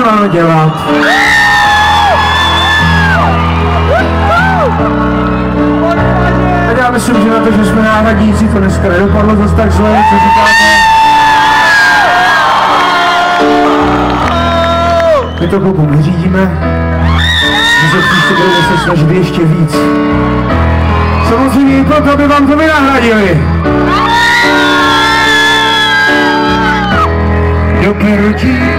měla dělat? Tak já myslím, že na to, že jsme náhradníci, to dneska nedopadlo zase tak zle, co říkáte. My to klubu neřídíme, že se příště budeme se snažit ještě víc. Samozřejmě i proto, aby vám to vynahradili. Do perutí